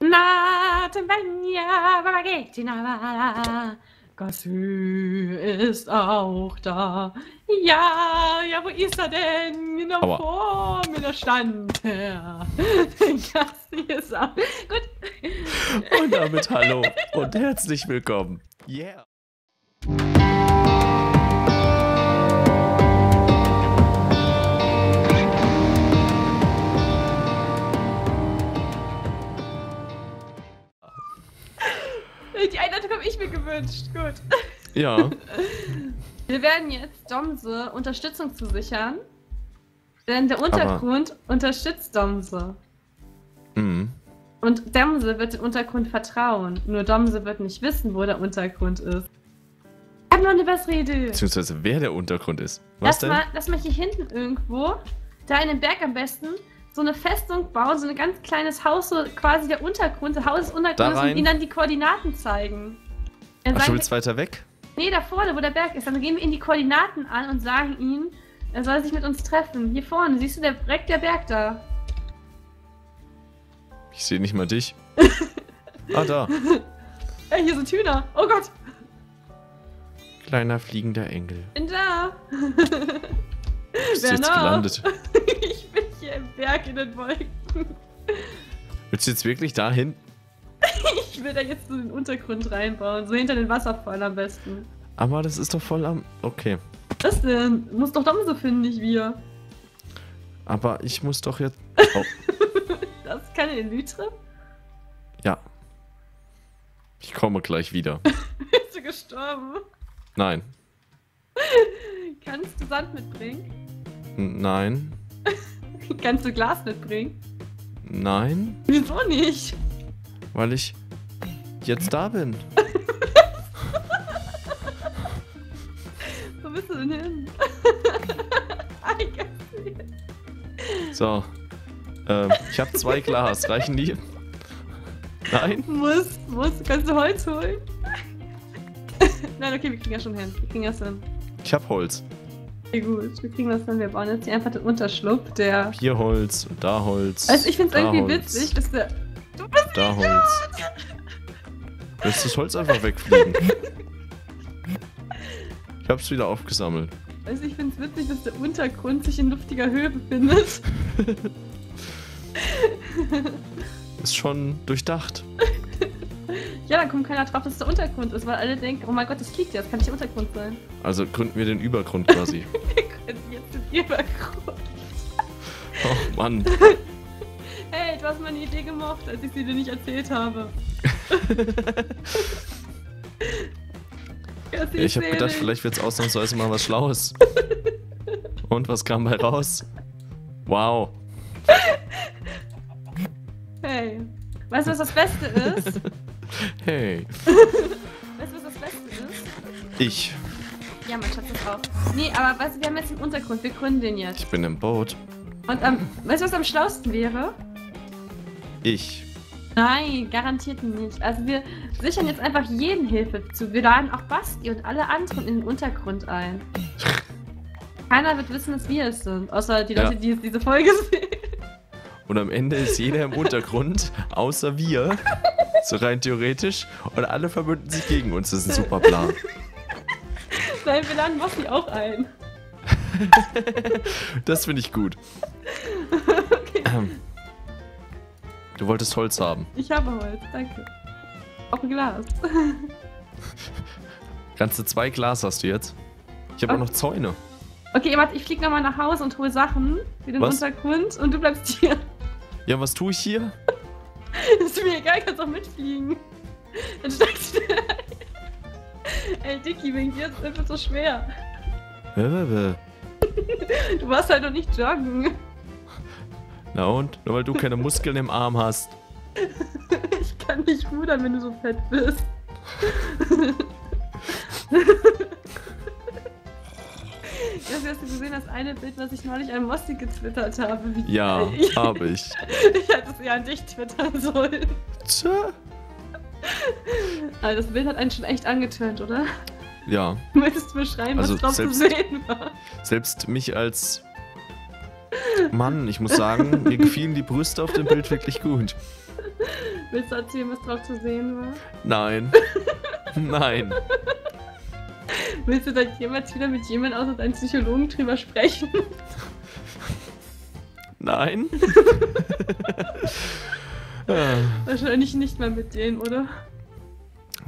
Natembenja, Vagagetina, Gasü ist auch da. Ja, ja, wo ist er denn? Noch Aua. vor mir, da stand er. Gasü ist auch. Gut. Und damit hallo und herzlich willkommen. Yeah. Die Einleitung habe ich mir gewünscht. Gut. Ja, Wir werden jetzt Domse Unterstützung zusichern. Denn der Untergrund unterstützt Domse. mhm. Und Domse wird dem Untergrund vertrauen. Nur Domse wird nicht wissen, wo der Untergrund ist. Ich habe noch eine bessere Idee. beziehungsweise wer der Untergrund ist. Was Lass denn? mal, lass mal hier hinten irgendwo, da in den Berg am besten, so eine Festung bauen, so ein ganz kleines Haus, so quasi der Untergrund, der Haus des Untergrundes Da und ihnen dann die Koordinaten zeigen. Dann Ach, du willst weiter weg? Nee, da vorne, wo der Berg ist. Dann geben wir ihm die Koordinaten an und sagen ihm, er soll sich mit uns treffen. Hier vorne, siehst du der, direkt der Berg da? Ich sehe nicht mal dich. Ah, da. Ey, hier sind Hühner. Oh Gott, Kleiner fliegender Engel. bin da. Bist Wer jetzt noch? gelandet. ich bin hier im Berg in den Wolken. Willst du jetzt wirklich dahin? Ich will da jetzt so den Untergrund reinbauen. So hinter den Wasserfall am besten. Aber das ist doch voll am. Okay. Was denn? Muss doch Dom so finden, nicht wir. Aber ich muss doch jetzt. Oh, Das ist keine Elytre? ja. Ich komme gleich wieder. Bist du gestorben? Nein. Kannst du Sand mitbringen? Nein. Kannst du Glas mitbringen? Nein. Wieso nicht? Weil ich jetzt da bin. Wo bist du denn hin? So. Ähm, ich habe zwei Glas. Reichen die? Nein? Muss, muss. Kannst du Holz holen? Nein, okay, wir kriegen das schon hin. Wir kriegen das hin. Ich habe Holz. Okay, gut. Wir kriegen das hin. Wir bauen jetzt hier einfach den Unterschlupf, der... Hier Holz da Holz. Also ich finde es da irgendwie Holz, witzig, dass der... Du bist Da Holz. Lässt das Holz einfach wegfliegen. Ich hab's wieder aufgesammelt. Also ich finde es witzig, dass der Untergrund sich in luftiger Höhe befindet. Ist schon durchdacht. Ja, dann kommt keiner drauf, dass es der Untergrund ist, weil alle denken, oh mein Gott, das fliegt ja, das kann nicht der Untergrund sein. Also gründen wir den Übergrund quasi. Wir können jetzt den Übergrund. Oh Mann. Hey, du hast meine Idee gemocht, als ich sie dir nicht erzählt habe. ja, Ich habe gedacht, vielleicht wird's ausnahmsweise mal was Schlaues. Und was kam bei raus? Wow. Hey. Weißt du, was das Beste ist? Hey. Weißt du, was das Beste ist? Ich. Ja, mein Schatz ist auch. Nee, aber weißt du, wir haben jetzt den Untergrund, wir gründen den jetzt. Ich bin im Boot. Und am, weißt du, was am schlausten wäre? Ich. Nein, garantiert nicht. Also wir sichern jetzt einfach jeden Hilfe zu. Wir laden auch Basti und alle anderen in den Untergrund ein. Keiner wird wissen, dass wir es sind. Außer die Ja. Leute, die diese Folge sehen. Und am Ende ist jeder im Untergrund, außer wir. So rein theoretisch. Und alle verbünden sich gegen uns. Das ist ein super Plan. Nein, wir laden Basti auch ein. Das finde ich gut. Ähm. Du wolltest Holz haben. Ich habe Holz, danke. Auch ein Glas. Ganze zwei Glas hast du jetzt. Ich habe auch noch Zäune. Okay, warte, ich fliege nochmal nach Hause und hole Sachen für den Was? Untergrund und du bleibst hier. Ja, was tue ich hier? ist mir egal, kannst auch mitfliegen. Dann steigst du. Ey, Dicky, wegen dir ist es einfach so schwer. Bäh, bäh, bäh. Du warst halt noch nicht joggen. Na und? Nur weil du keine Muskeln im Arm hast. Ich kann nicht rudern, wenn du so fett bist. Das hast du gesehen, das eine Bild, was ich neulich an Mossi getwittert habe. Wie Ja, habe ich. ich hätte es eher an dich twittern sollen. Tja. Aber das Bild hat einen schon echt angetönt, oder? Ja, Möchtest du beschreiben, Also was drauf selbst- zu sehen war? selbst mich als Mann, ich muss sagen, mir gefielen die Brüste auf dem Bild wirklich gut. Willst du erzählen, was drauf zu sehen war? Nein. Nein. Willst du dann jemals wieder mit jemandem außer deinem Psychologen drüber sprechen? Nein. Ah, Wahrscheinlich nicht mal mit denen, oder?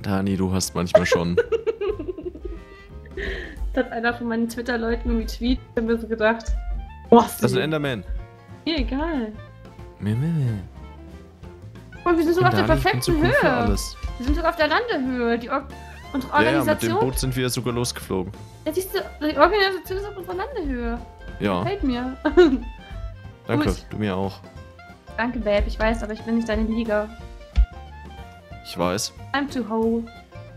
Dani, du hast manchmal schon. Das hat einer von meinen Twitter-Leuten retweetet. Ich hab mir so gedacht, boah, Das ist ein Enderman. mir egal. Meh, meh, meh. Und wir sind sogar auf der perfekten Höhe. Wir sind sogar auf der Landehöhe. Die Or unsere Ja, ja, mit dem Organisation. Boot sind wir sogar losgeflogen. Ja, siehst du, die Organisation ist auf unserer Landehöhe. Ja, Gefällt mir. danke. Gut. Du mir auch. Danke, Babe. Ich weiß, aber ich bin nicht deine Liga. Ich weiß. I'm too ho.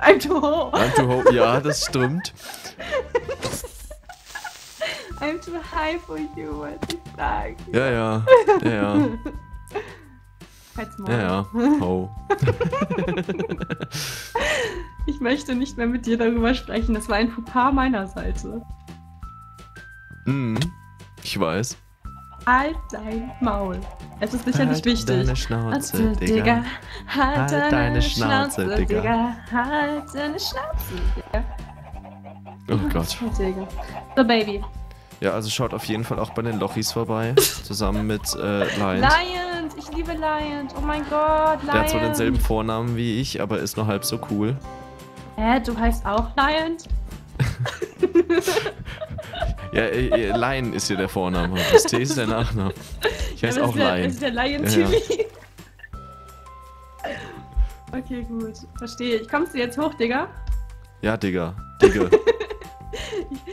I'm too ho. I'm too ho ja, das stimmt. I'm too high for you, wollte ich sagen. Ja, ja. Ja, ja. Halt's Maul. Ja, ja. Ho. Ich möchte nicht mehr mit dir darüber sprechen. Das war ein Fauxpas meiner Seite. Mhm. Ich weiß. Halt dein Maul. Es ist sicherlich Halt wichtig. Deine Schnauze, Also, Digga. Halt, Halt deine, deine Schnauze, Schnauze, Digga. Digga. Halt deine Schnauze, Digga. Oh Gott. Digga. So, Baby. Ja, also schaut auf jeden Fall auch bei den Lochis vorbei. Zusammen mit äh, Lions. Lions. Ich liebe Lions. Oh mein Gott, Lions. Der hat zwar denselben Vornamen wie ich, aber ist nur halb so cool. Hä, du heißt auch Lions? Ja, äh, äh, Lion ist hier der Vorname. Das T ist der Nachname. Ich heiße Ja, auch der, Lion. Das ist der Lion Ja, TV. Okay, gut. Verstehe ich. Kommst du jetzt hoch, Digga? Ja, Digga. Digga.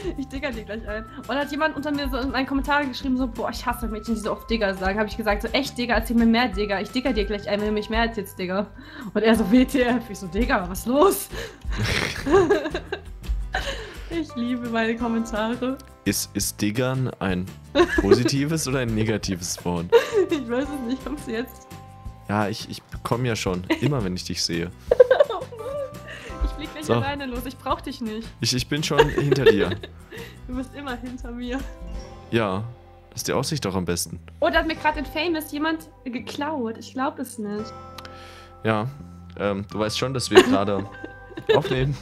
Ich, digger dir gleich ein. Und hat jemand unter mir so in meinen Kommentaren geschrieben, so, boah, ich hasse Mädchen, die so oft Digger sagen. Habe ich gesagt, so, echt, Digga, erzähl mir mehr, Digga. Ich digger dir gleich ein, wenn du mich mehr erzählst, Digga. Und er so, WTF. Ich so, Digga, was ist los? ich liebe meine Kommentare. Ist, ist Diggern ein positives oder ein negatives Wort? Ich weiß es nicht, kommst du jetzt? Ja, ich, ich bekomme ja schon. Immer, wenn ich dich sehe. Gleich So. alleine los, ich brauch dich nicht. Ich, ich bin schon hinter dir. Du bist immer hinter mir. Ja. Das ist die Aussicht doch am besten. Oh, da hat mir gerade in Famous jemand geklaut. Ich glaube es nicht. Ja. Ähm, du weißt schon, dass wir gerade aufnehmen.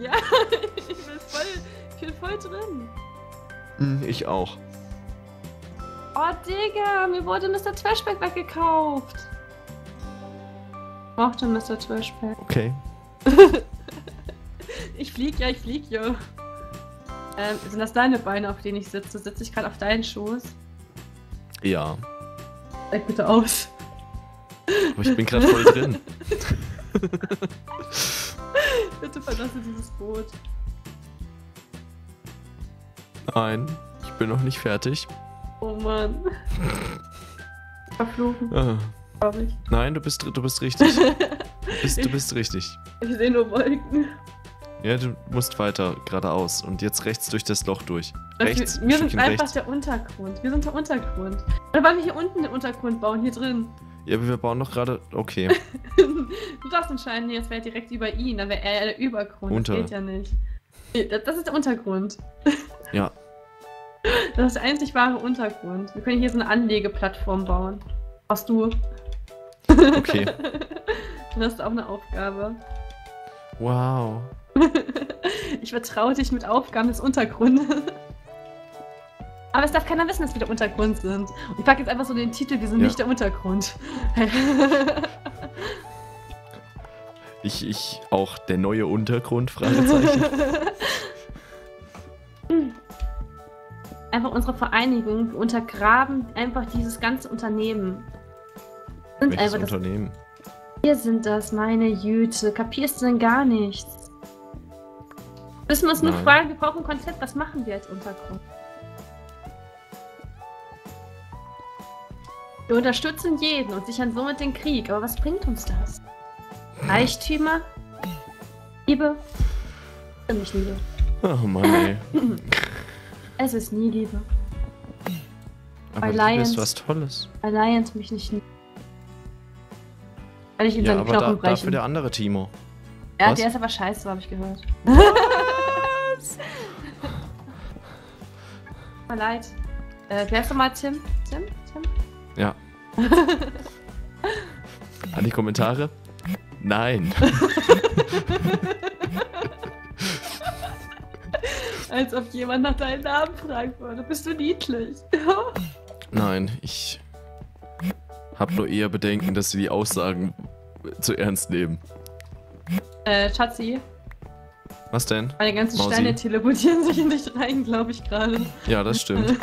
Ja, ich bin voll, ich bin voll drin. Hm, Ich auch. Oh, Digga, mir wurde Mr. Trashback weggekauft. Ich mochte Mr. Trashback. Okay. Ich flieg ja, ich flieg ja. Ähm, sind das deine Beine, auf denen ich sitze? Sitze ich gerade auf deinen Schoß? Ja. Steig bitte aus. Aber ich bin gerade voll drin. Bitte verlasse dieses Boot. Nein, ich bin noch nicht fertig. Oh Mann. Verfluchen, Ah. Nein, du bist, du bist richtig. Du bist, du bist richtig. Ich sehe nur Wolken. Ja, du musst weiter geradeaus und jetzt rechts durch das Loch durch. Das- Rechts, wir, sind einfach rechts. der Untergrund. Wir sind der Untergrund. Oder wollen wir hier unten den Untergrund bauen? Hier drin. Ja, aber wir bauen doch gerade. Okay. du darfst entscheiden, das wäre direkt über ihn. Dann wäre er der Übergrund. Unter. Das geht ja nicht. Das, ist der Untergrund. Ja. Das ist der einzig wahre Untergrund. Wir können hier so eine Anlegeplattform bauen. Brauchst du. Okay. Dann hast du auch eine Aufgabe. Wow. Ich vertraue dich mit Aufgaben des Untergrundes. Aber es darf keiner wissen, dass wir der Untergrund sind. Und ich packe jetzt einfach so den Titel, wir sind Ja. nicht der Untergrund. Ich, ich auch der neue Untergrund, Fragezeichen. einfach unsere Vereinigung. Wir untergraben einfach dieses ganze Unternehmen. Sind Welches Unternehmen? Wir sind das, meine Jüte. Kapierst du denn gar nichts? Müssen wir uns nur Nein. fragen, wir brauchen ein Konzept, was machen wir als Untergrund? Wir unterstützen jeden und sichern somit den Krieg, aber was bringt uns das? Reichtümer? Liebe? Nicht Liebe. Oh Mann, ey. Es ist nie Liebe. Aber Bei du bist was Tolles. Alliance mich nicht liebt. Weil ich ihm Ja, seine aber da, Knochen dafür brechen. der andere Timo. ja, was? der ist aber scheiße, habe ich gehört. Tut mir leid. Äh, wer ist nochmal Tim? Tim? Tim? Ja. An die Kommentare? Nein. Als ob jemand nach deinem Namen fragen würde. Bist du niedlich? Nein, ich habe nur eher Bedenken, dass sie die Aussagen zu ernst nehmen. äh, Schatzi, Was denn? meine ganzen Mausi. Steine teleportieren sich in dich rein, glaube ich gerade. Ja, das stimmt.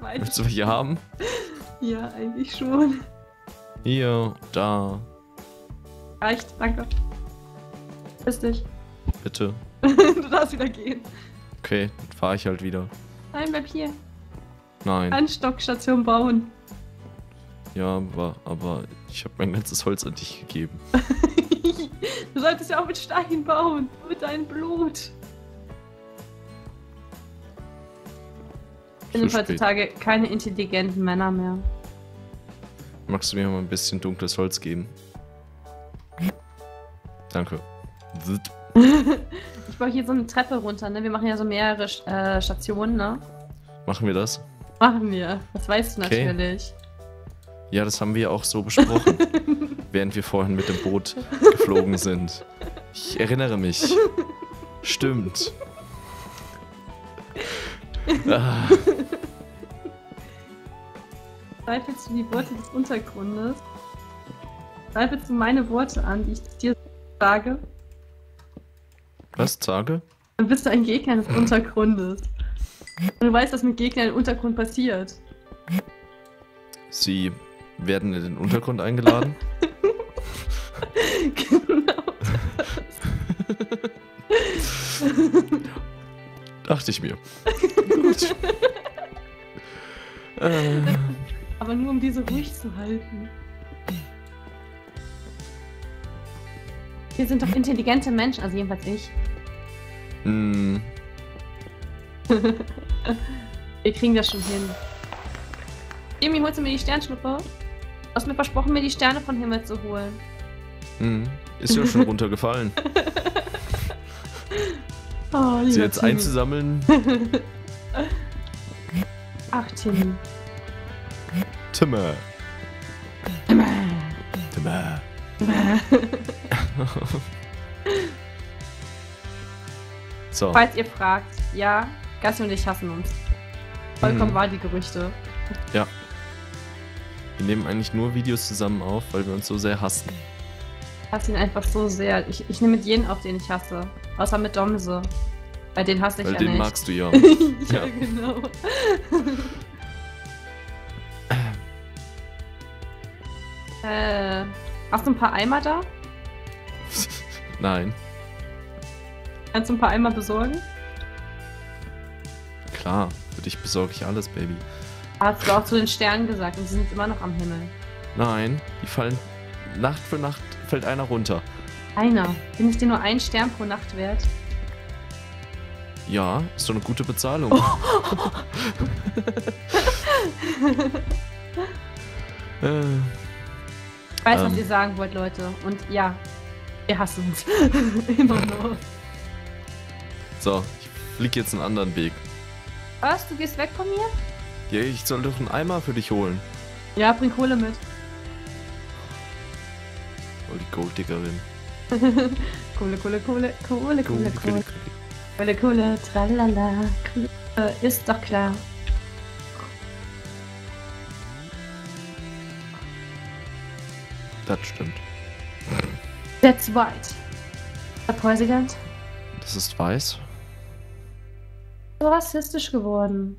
Das. Möchtest du welche haben? Ja, eigentlich schon. Hier, da, Reicht, danke. Grüß dich. bitte. du darfst wieder gehen. Okay, dann fahre ich halt wieder. Nein, bleib hier. Nein. Anstockstation bauen. Ja, aber, aber ich habe mein ganzes Holz an dich gegeben. du solltest ja auch mit Stein bauen. Mit deinem Blut. Ich bin heutzutage keine intelligenten Männer mehr. Magst du mir mal ein bisschen dunkles Holz geben? Danke. Ich baue hier so eine Treppe runter, ne? Wir machen ja so mehrere äh, Stationen, ne? Machen wir das? Machen wir. Das weißt du Okay. natürlich. Ja, das haben wir auch so besprochen, während wir vorhin mit dem Boot geflogen sind. Ich erinnere mich. Stimmt. Ah, Zweifelst du die Worte des Untergrundes? Zweifelst du meine Worte an, die ich dir sage? was, Sage? Dann bist du ein Gegner des Untergrundes. Und du weißt, was mit Gegnern im Untergrund passiert. Sie werden in den Untergrund eingeladen? genau. Dachte ich mir. Gut. Äh, Aber nur um diese ruhig zu halten. Wir sind doch intelligente Menschen, also jedenfalls ich. mh, Wir kriegen das schon hin. Jimmy, holst du mir die Sternschnuppe? Du hast mir versprochen, mir die Sterne vom Himmel zu holen. mh, ist ja schon runtergefallen. Oh, Sie jetzt Timmy. einzusammeln, Ach, Timmy. Timmer. Timmer. So, Falls ihr fragt, ja, Gassi und ich hassen uns. Vollkommen Mhm. wahr, die Gerüchte. Wir nehmen eigentlich nur Videos zusammen auf, weil wir uns so sehr hassen. Ich hasse ihn einfach so sehr. Ich, ich nehme mit jedem auf, den ich hasse. Außer mit Domse. Bei den hasse ich Weil ja den nicht. magst du ja. ja, Ja. genau. äh, hast du ein paar Eimer da? Nein, Kannst du ein paar Eimer besorgen? klar. Für dich besorge ich alles, Baby. Hast du auch zu den Sternen gesagt und sie sind immer noch am Himmel. Nein, die fallen. Nacht für Nacht fällt einer runter. Einer. Bin ich dir nur ein Stern pro Nacht wert? Ja, ist doch eine gute Bezahlung. äh, Ich weiß, was Ähm. ihr sagen wollt, Leute. Und ja, wir hassen uns. immer noch. so, ich flieg jetzt einen anderen Weg. Was? Du gehst weg von mir? Ja, ich soll doch einen Eimer für dich holen. Ja, bring Kohle mit. Oh, die Golddiggerin. Kohle, Kohle, Kohle, Kohle, Kohle, Gold, Kohle. Kohle, Kohle, tralala. Kohle, äh, ist doch klar. Das stimmt. That's right. Herr Präsident, Das ist weiß. so rassistisch geworden.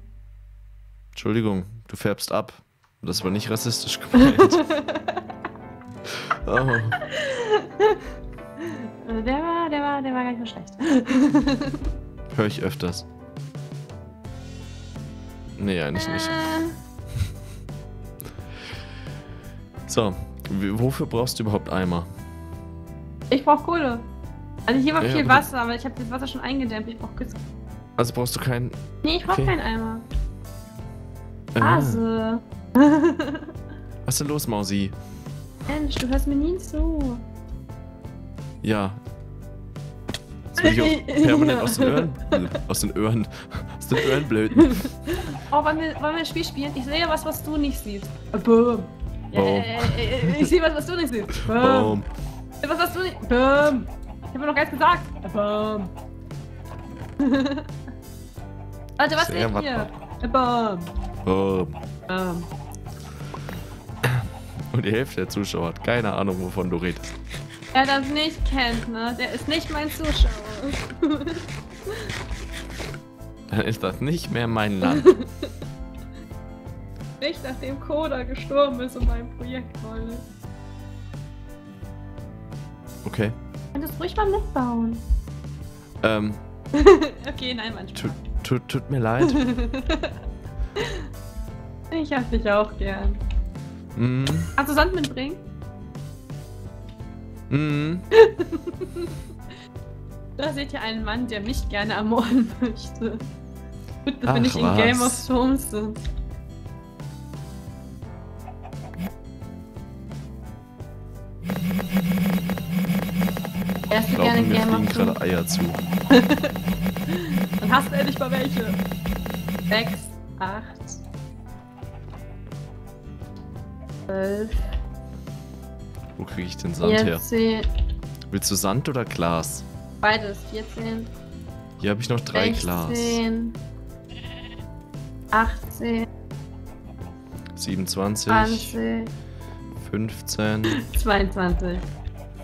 Entschuldigung, du färbst ab. Das war nicht rassistisch gemeint. oh, Der war, der war, der war gar nicht so schlecht. höre ich öfters. Nee, eigentlich nicht. Äh, So, w- wofür brauchst du überhaupt Eimer? Ich brauch Kohle. Also hier war Ja, viel Wasser, aber ich habe das Wasser schon eingedämmt. Ich brauch Küsse. Also brauchst du keinen. Nee, ich brauch Okay. keinen Eimer. Äh, Hase. was ist denn los, Mausi? Mensch, du hörst mir nie zu. Ja. Jetzt will ich auch permanent aus den Ohren. Aus den Ohren. Aus den Ohren blöden. Oh, wollen wir, wollen wir ein Spiel spielen? Ich sehe was, was du nicht siehst. Boom. Ja, Boom. äh, äh, äh, ich sehe was, was du nicht siehst. Boom. Boom. Ich sehe was, was du nicht. Boom. Ich habe noch gar nichts gesagt. Boom. Warte, was ihr? wacker. Boom. Boom. Boom. Und die Hälfte der Zuschauer hat keine Ahnung, wovon du redest. Wer das nicht kennt, ne? Der ist nicht mein Zuschauer. Dann ist das nicht mehr mein Land. nicht nachdem Koda gestorben ist und mein Projekt wollte. Okay. Könntest ruhig mal mitbauen. Ähm, okay, nein, manchmal. tut, tut, tut mir leid. Ich hab dich auch gern. Mm, Kannst du Sand mitbringen? mm. Da seht ihr einen Mann, der mich gerne ermorden möchte. Gut, dass wir nicht in. Game of Thrones sind. Wärst Ich du gerne mir Game of Thrones? gerade Eier zu. Dann hast du endlich mal welche. 6, 8, 12, Wo kriege ich den Sand her? 14, Willst du Sand oder Glas? beides, 14, Hier habe ich noch drei Glas. 16, 18, 27, 20, 15. 22.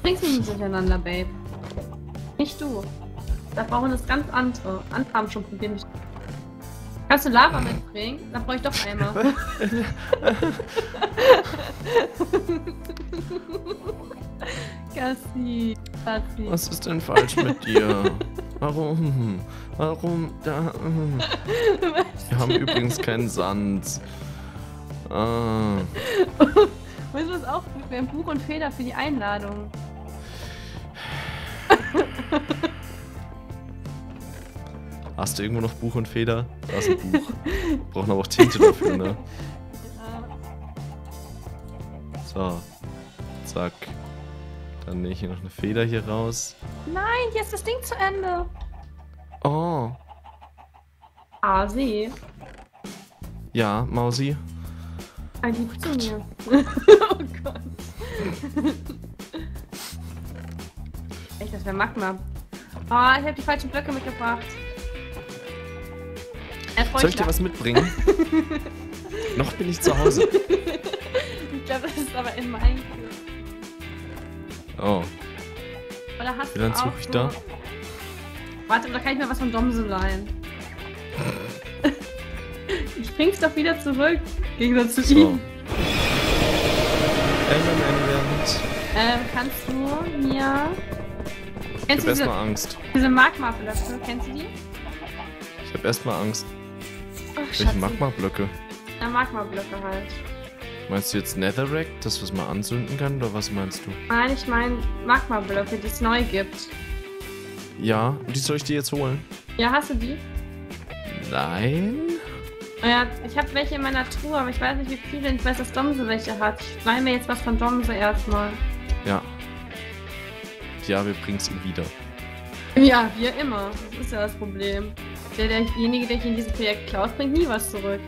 Bringst mich nicht durcheinander, Babe. Nicht du. Da brauchen das ganz andere. Andere haben schon Probleme. Kannst du Lava mitbringen? Dann brauche ich doch einmal. Gassi. Gassi. Was ist denn falsch mit dir? Warum? Warum? Da. Wir haben übrigens keinen Sand. Ah, Weißt du was auch wäre? Ein Buch und Feder für die Einladung. hast du irgendwo noch Buch und Feder? Da ist ein Buch. Brauchen aber auch Tinte dafür, ne? So. Zack. Dann nehme ich hier noch eine Feder hier raus. Nein, jetzt ist das Ding zu Ende. Oh. Ah, sie. Ja, Mausi. Ein Lieb zu mir. oh Gott. Echt, das wäre Magma. Oh, ich habe die falschen Blöcke mitgebracht. Soll ich dir was mitbringen? noch bin ich zu Hause. Ich glaube, das ist aber in Minecraft. Oh. Oder hast Wie du auch suche ich so... da? Warte, da kann ich mir was von Domse leihen. ich bring's doch wieder zurück. Im Gegensatz zu So. ihm. Ähm, kannst du mir... Ich Kennst hab du diese, erstmal Angst. diese Magma-Blöcke? Kennst du die? Ich hab erstmal Angst. Welche. Magma-Blöcke? Ja, Magma-Blöcke halt. Meinst du jetzt Netherrack, das was man anzünden kann, oder was meinst du? Nein, ich meine Magma-Blöcke, die es neu gibt. Ja, und die soll ich dir jetzt holen? Ja, hast du die? Nein? Ja, ich habe welche in meiner Truhe, aber ich weiß nicht, wie viele. Ich weiß, dass Domse welche hat. Ich leih mir jetzt was von Domse erstmal. Ja. Ja, wir bringen's ihm wieder. Ja, wie immer. Das ist ja das Problem. Der, derjenige, der hier in diesem Projekt klaut, bringt nie was zurück.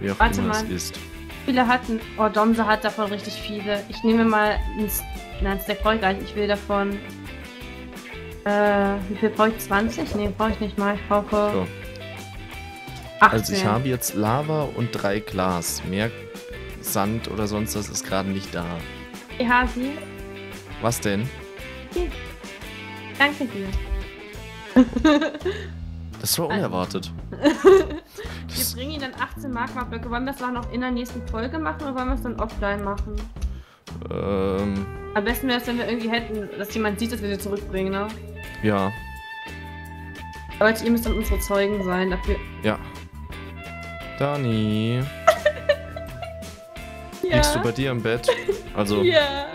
Wie auch Warte immer mal. es ist. Viele hatten. Oh, Domse hat davon richtig viele. Ich nehme mal ein. S- Nein, Stack brauche ich gar nicht. Ich will davon. Äh, wie viel brauche ich? 20? Nee, brauche ich nicht mal. Ich brauche. So. 18. Also ich habe jetzt Lava und drei Glas. Mehr Sand oder sonst was ist gerade nicht da. Hey, Hasi. Was denn? Danke dir. Das war unerwartet. Wir bringen Ihnen dann 18 Magma-Blöcke. Wollen wir das auch noch in der nächsten Folge machen oder wollen wir es dann offline machen? Ähm, Am besten wäre es, wenn wir irgendwie hätten, dass jemand sieht, dass wir sie zurückbringen, ne? ja, Leute, ihr müsst dann unsere Zeugen sein dafür. ja. Dani, Ja. liegst du bei dir im Bett? Also, Ja.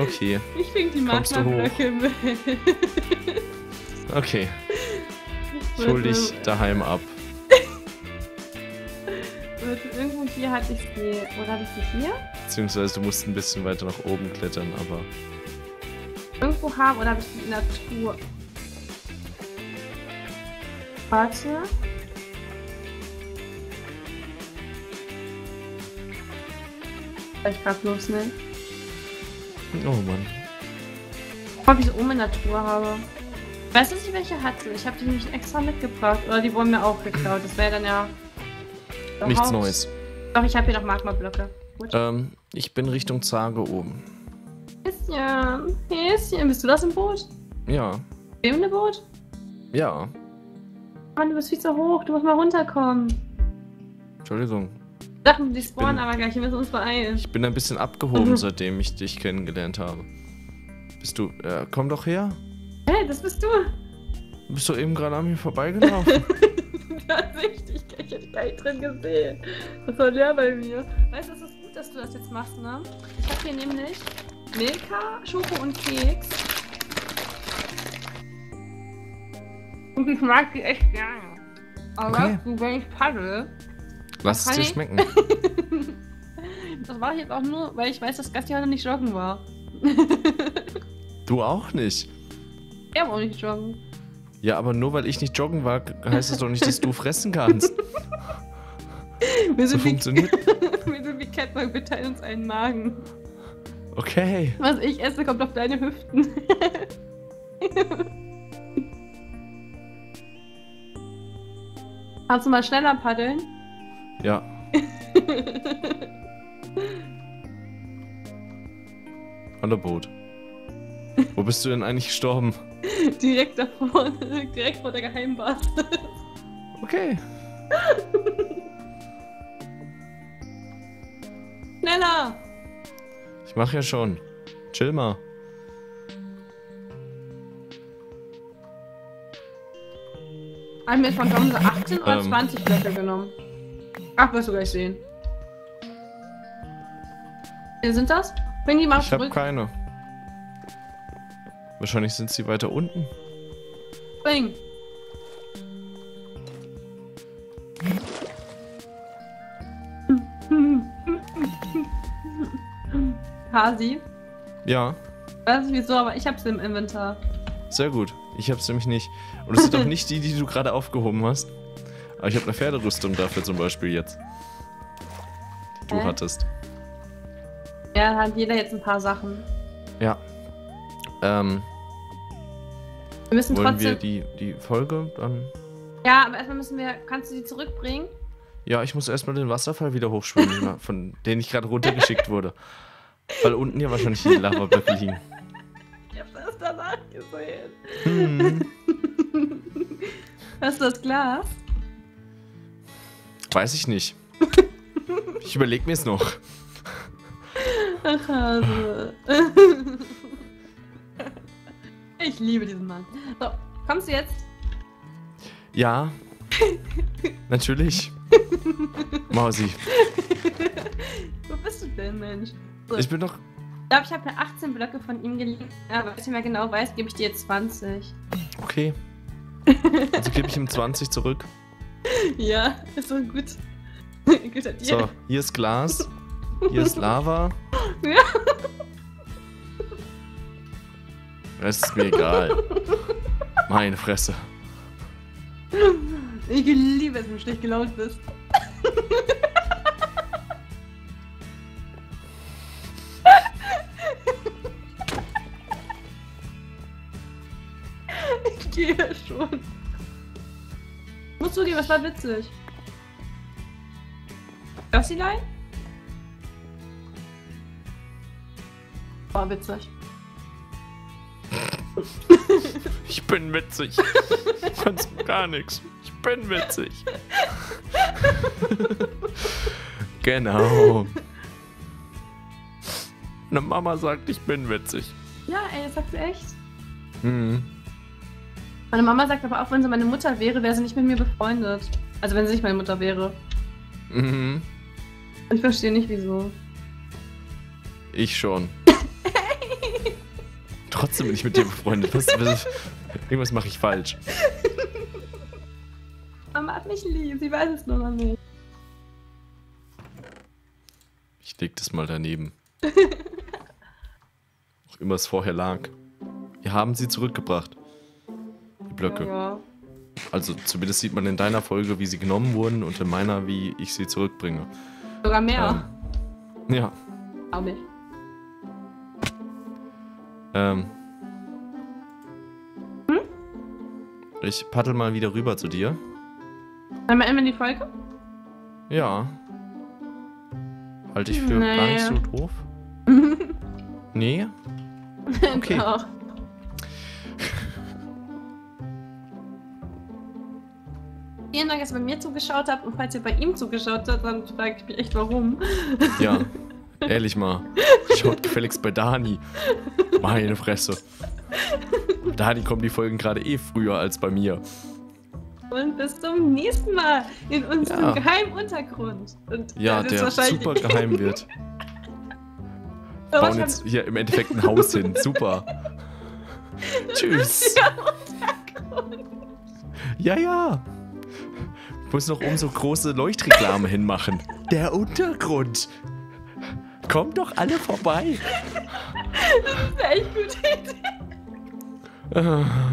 okay, Ich bring die Kommst du Magma-Blöcke mit. okay. Ich hol dich daheim ab. Irgendwo hier hatte ich sie. Oder hatte ich sie hier? Beziehungsweise du musst ein bisschen weiter nach oben klettern, aber Irgendwo haben oder habe ich die in der Truhe? Warte. vielleicht gerade los, ne? Oh Mann. Wie ich so oben in der Truhe habe. Weißt du, dass ich welche hatte? Ich habe die nämlich extra mitgebracht. Oder die wurden mir auch geklaut. Das wäre dann ja. Nichts Haus. Neues. Doch, ich habe hier noch Magma-Blöcke. Ähm, ich bin Richtung Zage oben. Häschen, Häschen. Bist du das im Boot? Ja. Wem im Boot? Ja. Mann, du bist viel zu hoch. Du musst mal runterkommen. Entschuldigung. Sachen, die spawnen bin- aber gleich. Wir müssen uns beeilen. Ich bin ein bisschen abgehoben, Mhm. seitdem ich dich kennengelernt habe. Bist du. Äh, komm doch her. Hey, das bist du. Bist du eben gerade an mir vorbeigelaufen? Tatsächlich, ich hätte gar nicht drin gesehen. Das war der bei mir. Weißt du, es ist gut, dass du das jetzt machst, ne? Ich habe hier nämlich Milka, Schoko und Keks. Und ich mag die echt gerne. Aber Okay. weißt du, wenn ich paddel, Lass es dir ich? schmecken. das mache ich jetzt auch nur, weil ich weiß, dass Gasti heute nicht joggen war. Du auch nicht. Er war auch nicht joggen. Ja, aber nur weil ich nicht joggen war, heißt es doch nicht, dass du fressen kannst. Wir So sind, wie, funktioniert. wir sind wie Catboy, wir teilen uns einen Magen. Okay. Was ich esse, kommt auf deine Hüften. Kannst du mal schneller paddeln? Ja. Hallo Boot. Wo bist du denn eigentlich gestorben? direkt davor, direkt vor der Geheimbasis. Okay. Schneller! Ich mach ja schon. Chill mal. Haben wir von so 18 oder Ähm. 20 Blöcke genommen? Ach, wirst du gleich sehen. Wie sind das? Bring die mal Ich zurück. keine. Wahrscheinlich sind sie weiter unten. Bring. Hasi. Ja, Weiß nicht wieso, aber ich hab's im Inventar. sehr gut. Ich hab's nämlich nicht. Und es sind auch nicht die, die du gerade aufgehoben hast. Aber ich habe eine Pferderüstung dafür zum Beispiel jetzt. Die du Hä? hattest. Ja, hat jeder jetzt ein paar Sachen. Ja. Ähm, Wir müssen wollen trotzdem. wir die, die Folge dann. ja, aber erstmal müssen wir. Kannst du die zurückbringen? Ja, ich muss erstmal den Wasserfall wieder hochschwimmen, von den ich gerade runtergeschickt wurde. Weil unten ja wahrscheinlich die Lavablöcke liegen. Ich hab das danach gesehen. Hm. Hast du das Glas? Weiß ich nicht. Ich überleg mir's noch. Ach, Hase. Ich liebe diesen Mann. So, kommst du jetzt? Ja. Natürlich. Mausi. Wo bist du denn, Mensch? Ich bin doch. Ich glaube, ich habe mir 18 Blöcke von ihm geliehen. Ja, aber wenn ich mehr genau weiß, gebe ich dir jetzt 20. Okay. Also gebe ich ihm 20 zurück. Ja, ist so gut. Guter Deal. So, hier ist Glas. Hier ist Lava. Ja. Es ist mir egal. Meine Fresse. Ich liebe es, wenn du schlecht gelaunt bist. ich gehe schon. Ich muss zugeben, das war witzig. Leihen? War witzig. Ich bin witzig. Sonst gar nichts. Ich bin witzig. genau. Eine Mama sagt, ich bin witzig. Ja, ey, das sagt sie echt. Mhm. Meine Mama sagt aber auch, wenn sie meine Mutter wäre, wäre sie nicht mit mir befreundet. Also wenn sie nicht meine Mutter wäre. Mhm. Ich verstehe nicht wieso. Ich schon. Trotzdem bin ich mit dir befreundet. Was, was, irgendwas mache ich falsch. Mama hat mich lieb, sie weiß es nur noch nicht. Ich leg das mal daneben. Auch immer es vorher lag. Wir haben sie zurückgebracht. Die Blöcke. Ja. Also zumindest sieht man in deiner Folge, wie sie genommen wurden und in meiner, wie ich sie zurückbringe. Sogar mehr. Ähm, ja. Auch nicht. Ähm. Hm? Ich paddel mal wieder rüber zu dir. Einmal Ende die Folge? Ja. Halte ich für Nee. gar nicht so doof. nee? Okay. Doch. Vielen Dank, dass ihr bei mir zugeschaut habt und falls ihr bei ihm zugeschaut habt, dann frage ich mich echt warum. Ja. Ehrlich mal. Schaut gefälligst bei Dani. Meine Fresse. Dani kommen die Folgen gerade eh früher als bei mir. Und bis zum nächsten Mal in unserem Ja. geheimen Untergrund. Und Ja, der super geheim wird. Aber Bauen jetzt hier im Endeffekt ein Haus hin. Super. Tschüss. Ja, ja. Ich muss noch umso große Leuchtreklame hinmachen. Der Untergrund. Kommt doch alle vorbei. Das ist eine echt gute Idee.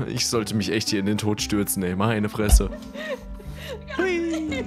Ich sollte mich echt hier in den Tod stürzen, ey. Meine Fresse. Hui.